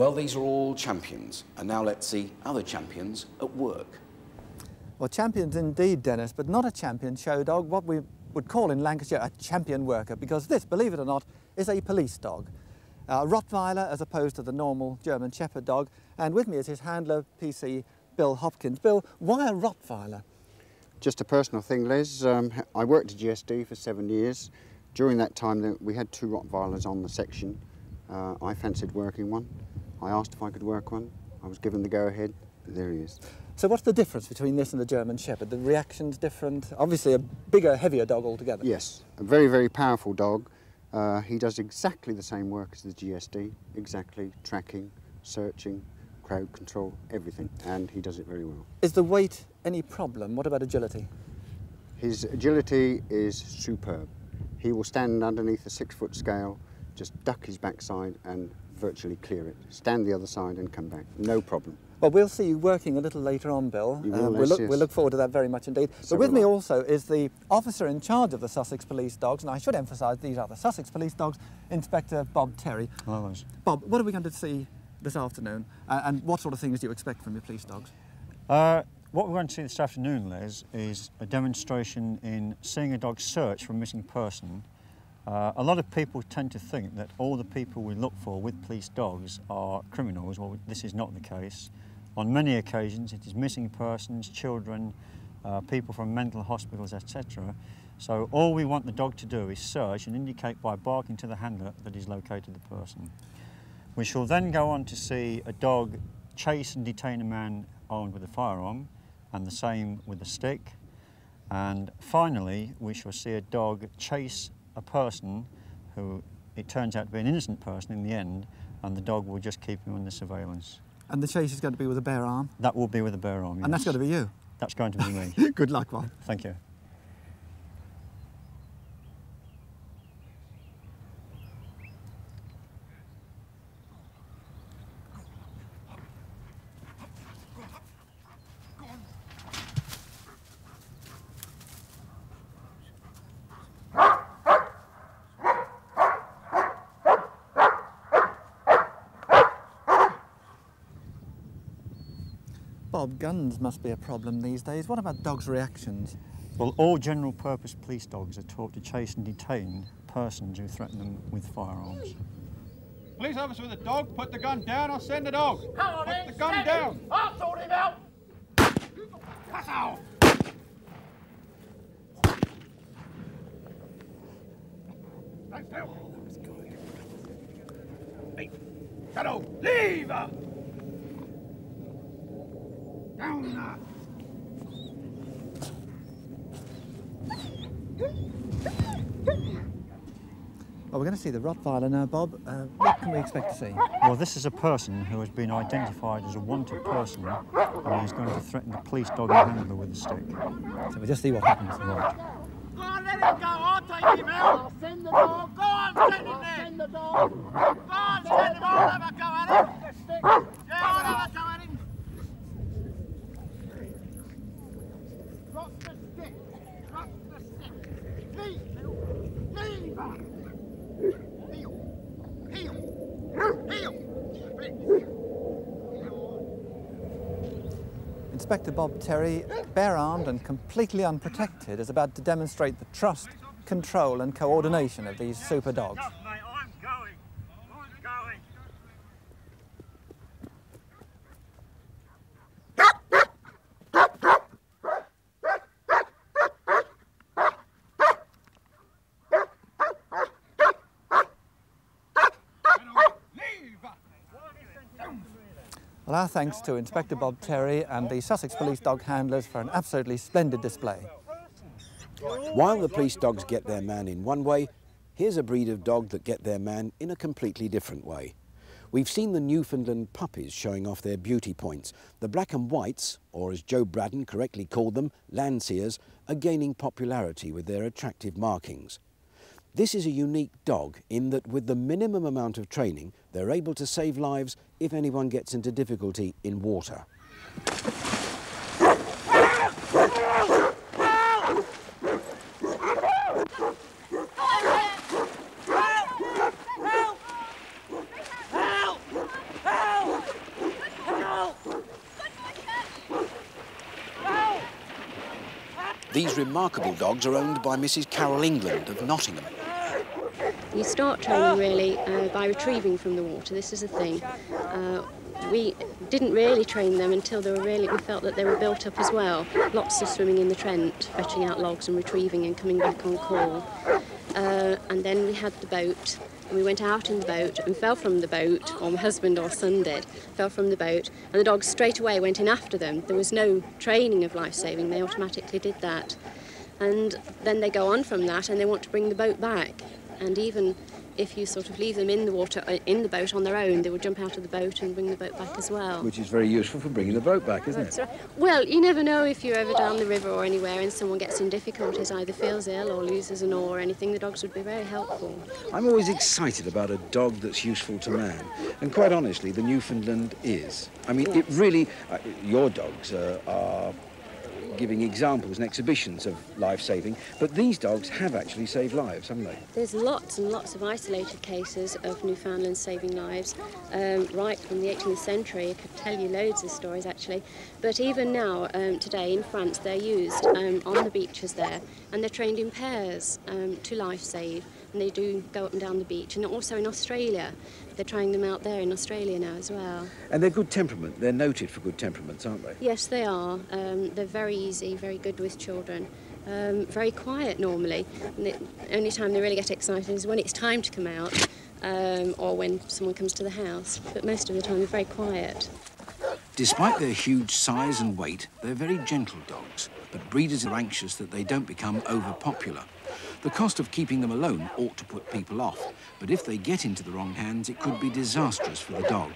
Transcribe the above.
Well, these are all champions, and now let's see other champions at work. Well, champions indeed, Dennis, but not a champion show dog, what we would call in Lancashire a champion worker, because this, believe it or not, is a police dog. A Rottweiler as opposed to the normal German Shepherd dog, and with me is his handler, PC Bill Hopkins. Bill, why a Rottweiler? Just a personal thing, Les. Um, I worked at GSD for seven years. During that time, we had two Rottweilers on the section. Uh, I fancied working one. I asked if I could work one. I was given the go-ahead. There he is. So what's the difference between this and the German Shepherd? The reaction's different? Obviously a bigger, heavier dog altogether. Yes, a very, very powerful dog. Uh, he does exactly the same work as the GSD, exactly tracking, searching, crowd control, everything, and he does it very well. Is the weight any problem? What about agility? His agility is superb. He will stand underneath a six-foot scale, just duck his backside and virtually clear it. Stand the other side and come back, no problem. Well, we'll see you working a little later on, Bill. You will, uh, we'll, look, yes. we'll look forward to that very much indeed. So but with me I. also is the officer in charge of the Sussex Police Dogs, and I should emphasise these are the Sussex Police Dogs, Inspector Bob Terry. Hello, Les. Bob, what are we going to see this afternoon, uh, and what sort of things do you expect from your police dogs? Uh, what we're going to see this afternoon, Les, is a demonstration in seeing a dog search for a missing person. Uh, a lot of people tend to think that all the people we look for with police dogs are criminals. Well, this is not the case. On many occasions, it is missing persons, children, uh, people from mental hospitals, etc. So all we want the dog to do is search and indicate by barking to the handler that he's located the person. We shall then go on to see a dog chase and detain a man armed with a firearm, and the same with a stick. And finally, we shall see a dog chase a person who it turns out to be an innocent person in the end, and the dog will just keep him under surveillance. And the chase is going to be with a bare arm, That will be with a bare arm. and that's going to be you. That's going to be me. Good luck, Bob. Thank you. Bob, guns must be a problem these days. What about dogs' reactions? Well, all general purpose police dogs are taught to chase and detain persons who threaten them with firearms. Police officer with a dog, put the gun down, I'll send the dog. Come on, put then, the gun steady. down. I'll sort him out. Pass out. Stand still. Hey, Shadow, leave! Down. Well, we're going to see the Rottweiler now, Bob. Uh, what can we expect to see? Well, this is a person who has been identified as a wanted person and he's going to threaten the police dog and handler with a stick. So we'll just see what happens. Right. Go on, let him go. I'll take him out. I'll send the dog. Go on, send him there. Send the dog. Go on, send him. I'll have a go at him. Yeah, I'll have a go at him. Drop the stick. Drop the stick. Leave. Leave. Heel. Heel. Heel. Please. Inspector Bob Terry, bare-armed and completely unprotected, is about to demonstrate the trust, control and coordination of these super dogs. mate, I'm going. I'm going. Shadow, leave! Well, our thanks to Inspector Bob Terry and the Sussex Police Dog Handlers for an absolutely splendid display. While the police dogs get their man in one way, here's a breed of dog that get their man in a completely different way. We've seen the Newfoundland puppies showing off their beauty points. The black and whites, or as Joe Braddon correctly called them, Landseers, are gaining popularity with their attractive markings. This is a unique dog in that with the minimum amount of training, they're able to save lives if anyone gets into difficulty in water. These remarkable dogs are owned by Mrs Carol England of Nottingham. You start training really uh, by retrieving from the water. This is the thing. Uh, we didn't really train them until they were really, we felt that they were built up as well. Lots of swimming in the Trent, fetching out logs and retrieving and coming back on call. Uh, and then we had the boat, and we went out in the boat and fell from the boat, or my husband or son did, fell from the boat, and the dogs straight away went in after them. There was no training of life saving, they automatically did that. And then they go on from that and they want to bring the boat back. And even if you sort of leave them in the water, uh, in the boat on their own, they will jump out of the boat and bring the boat back as well. Which is very useful for bringing the boat back, isn't That's it? right. Well, you never know if you're ever down the river or anywhere and someone gets in difficulties, either feels ill or loses an oar or anything, the dogs would be very helpful. I'm always excited about a dog that's useful to man. And quite honestly, the Newfoundland is. I mean, it really, uh, your dogs uh, are giving examples and exhibitions of life saving, but these dogs have actually saved lives, haven't they? There's lots and lots of isolated cases of Newfoundland saving lives, um, right from the 18th century. I could tell you loads of stories actually. But even now, um, today in France, they're used um, on the beaches there, and they're trained in pairs um, to life save. And they do go up and down the beach, and also in Australia. They're trying them out there in Australia now as well. And they're good temperament. They're noted for good temperaments, aren't they? Yes, they are. Um, they're very easy, very good with children. Um, very quiet normally. And the only time they really get excited is when it's time to come out um, or when someone comes to the house. But most of the time they're very quiet. Despite their huge size and weight, they're very gentle dogs, but breeders are anxious that they don't become overpopular. The cost of keeping them alone ought to put people off, but if they get into the wrong hands, it could be disastrous for the dog.